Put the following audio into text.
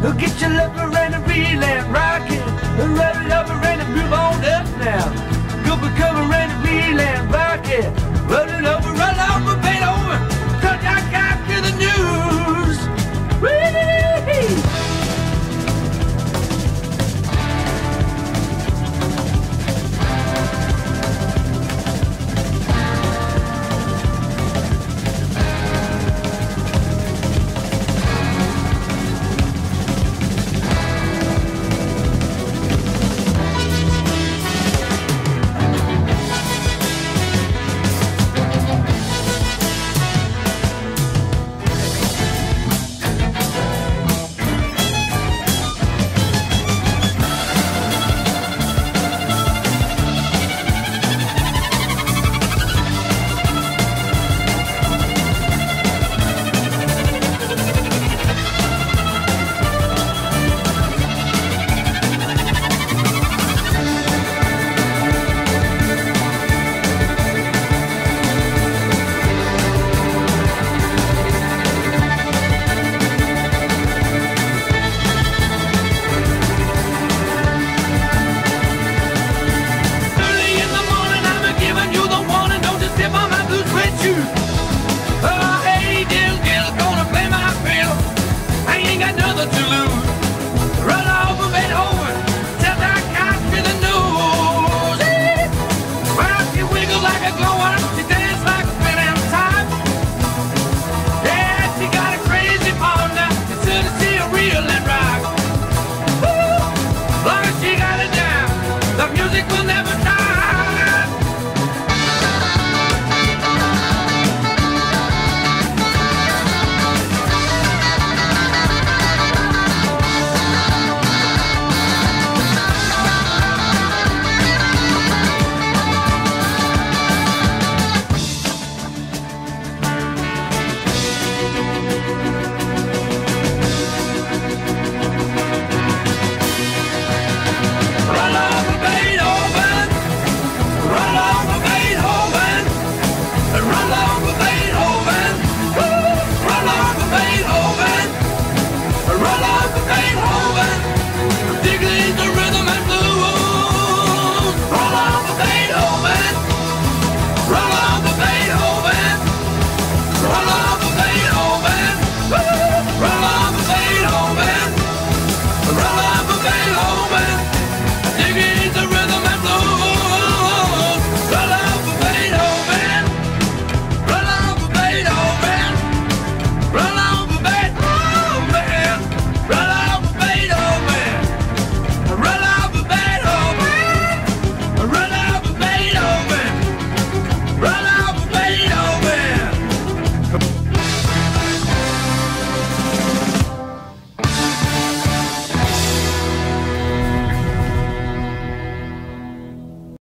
Get your lover and a relay.